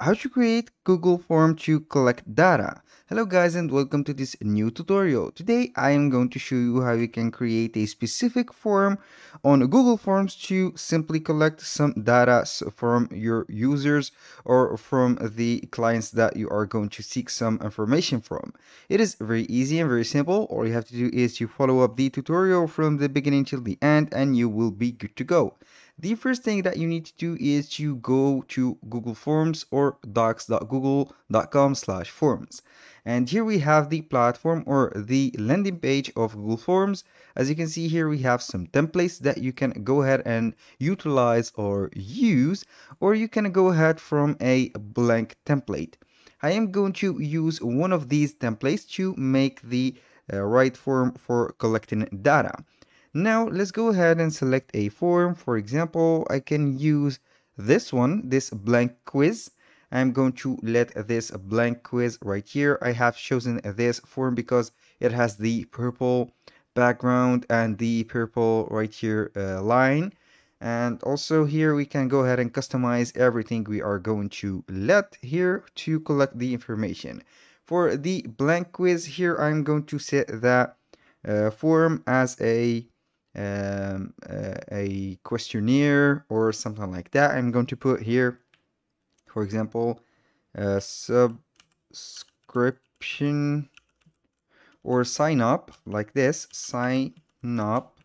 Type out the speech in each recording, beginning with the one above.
how to create Google form to collect data. Hello guys and welcome to this new tutorial. Today I am going to show you how you can create a specific form on Google Forms to simply collect some data from your users or from the clients that you are going to seek some information from. It is very easy and very simple. All you have to do is to follow up the tutorial from the beginning till the end and you will be good to go the first thing that you need to do is to go to Google Forms or docs.google.com slash forms. And here we have the platform or the landing page of Google Forms. As you can see here, we have some templates that you can go ahead and utilize or use, or you can go ahead from a blank template. I am going to use one of these templates to make the uh, right form for collecting data. Now let's go ahead and select a form. For example, I can use this one, this blank quiz. I'm going to let this blank quiz right here. I have chosen this form because it has the purple background and the purple right here uh, line. And also here we can go ahead and customize everything we are going to let here to collect the information. For the blank quiz here, I'm going to set that uh, form as a um, uh, a questionnaire or something like that. I'm going to put here, for example, a subscription or sign up like this, sign up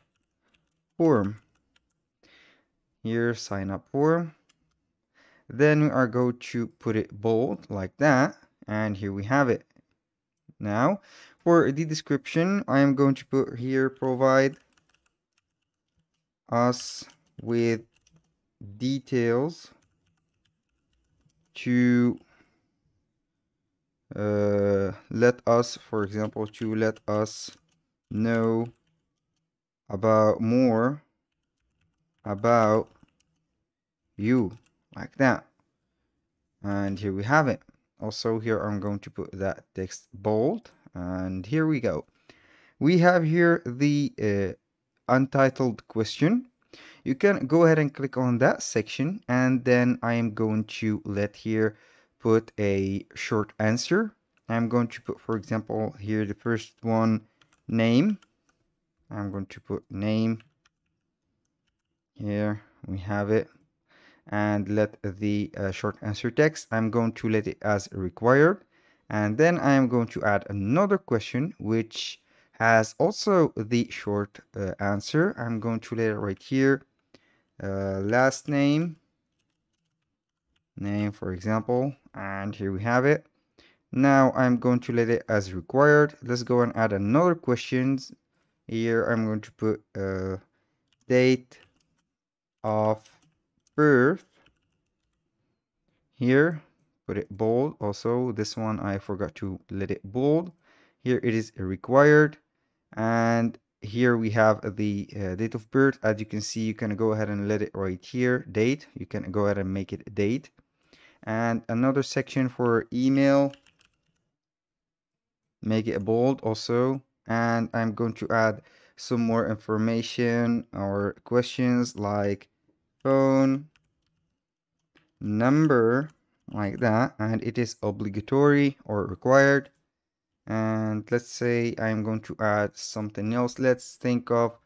form. Here, sign up form. Then we are going to put it bold like that. And here we have it. Now, for the description, I am going to put here provide us with details to uh, let us, for example, to let us know about more about you like that. And here we have it. Also here I'm going to put that text bold and here we go. We have here the uh, untitled question you can go ahead and click on that section and then I am going to let here put a short answer. I'm going to put for example here the first one name. I'm going to put name. Here we have it. And let the uh, short answer text. I'm going to let it as required. And then I am going to add another question which has also the short uh, answer. I'm going to let it right here. Uh, last name, name for example, and here we have it. Now I'm going to let it as required. Let's go and add another questions. Here I'm going to put uh, date of birth. Here, put it bold. Also, this one I forgot to let it bold. Here it is required and here we have the uh, date of birth. As you can see you can go ahead and let it right here date. You can go ahead and make it date. And another section for email. Make it bold also. And i'm going to add some more information or questions like phone number like that. And it is obligatory or required and let's say I'm going to add something else. Let's think of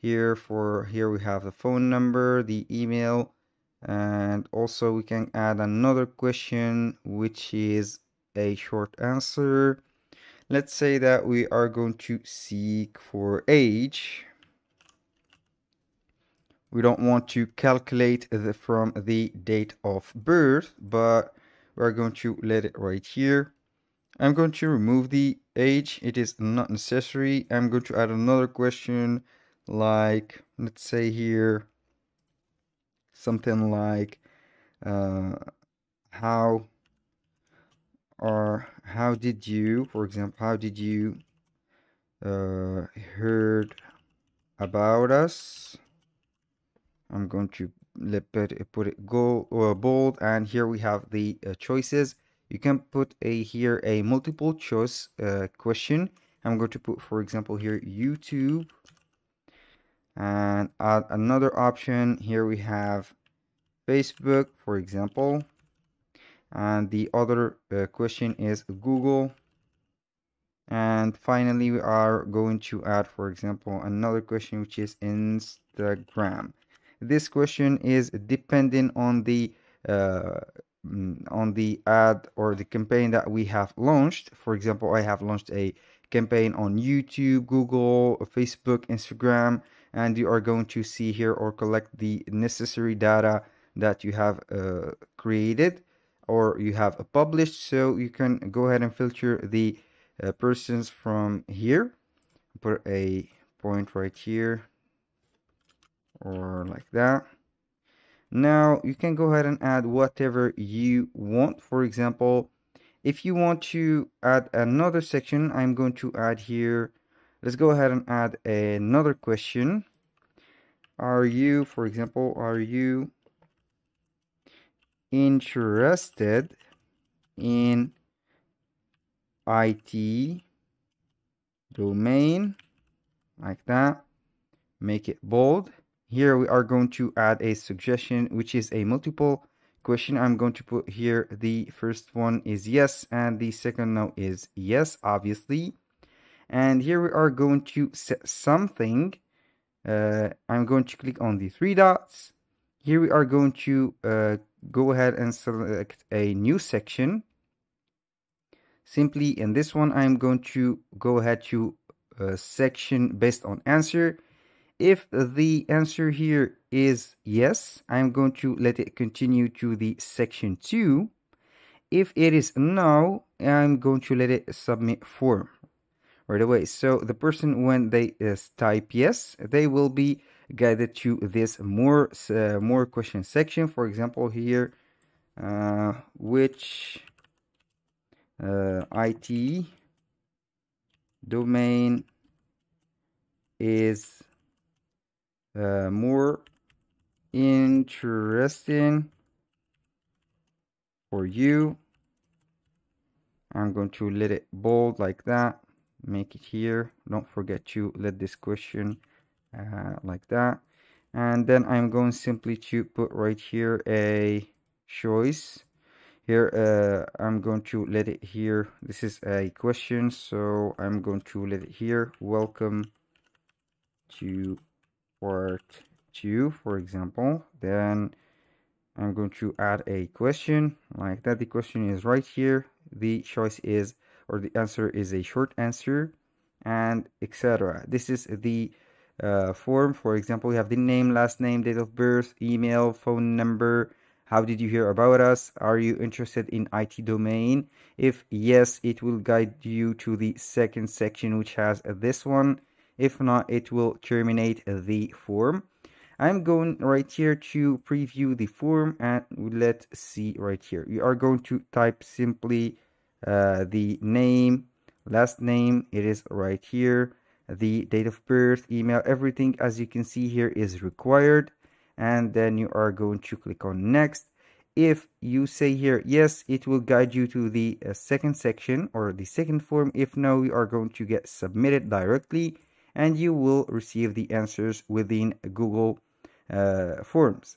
here for here we have the phone number the email and also we can add another question which is a short answer. Let's say that we are going to seek for age. We don't want to calculate the, from the date of birth but we're going to let it right here I'm going to remove the age. It is not necessary. I'm going to add another question like, let's say here, something like, uh, how or how did you, for example, how did you uh, heard about us? I'm going to let put it, put it go uh, bold and here we have the uh, choices you can put a here a multiple choice uh, question. I'm going to put for example here youtube and add another option. Here we have facebook for example. And the other uh, question is Google. And finally we are going to add for example another question which is Instagram. This question is depending on the uh, on the ad or the campaign that we have launched. For example I have launched a campaign on YouTube Google Facebook Instagram and you are going to see here or collect the necessary data that you have uh, created or you have published. So you can go ahead and filter the uh, persons from here. Put a point right here or like that now you can go ahead and add whatever you want. For example if you want to add another section i'm going to add here let's go ahead and add another question. Are you for example are you interested in IT domain? Like that. Make it bold here we are going to add a suggestion which is a multiple question. I'm going to put here the first one is yes and the second no is yes obviously. And here we are going to set something. Uh, I'm going to click on the three dots. Here we are going to uh, go ahead and select a new section. Simply in this one I'm going to go ahead to uh, section based on answer if the answer here is yes I'm going to let it continue to the section 2 if it is no I'm going to let it submit form right away. So the person when they uh, type yes they will be guided to this more uh, more question section. For example here uh, which uh, IT domain is uh, more interesting for you. I'm going to let it bold like that. Make it here. Don't forget to let this question uh, like that. And then I'm going simply to put right here a choice. Here uh, I'm going to let it here. This is a question so I'm going to let it here. Welcome to part 2 for example then I'm going to add a question like that the question is right here the choice is or the answer is a short answer and etc this is the uh, form. For example, we have the name, last name, date of birth, email, phone number. How did you hear about us? Are you interested in IT domain? If yes, it will guide you to the second section, which has this one. If not, it will terminate the form. I'm going right here to preview the form and let's see right here. You are going to type simply uh, the name, last name. It is right here the date of birth, email, everything as you can see here is required. And then you are going to click on next. If you say here, yes, it will guide you to the uh, second section or the second form. If no, you are going to get submitted directly and you will receive the answers within Google uh, Forms.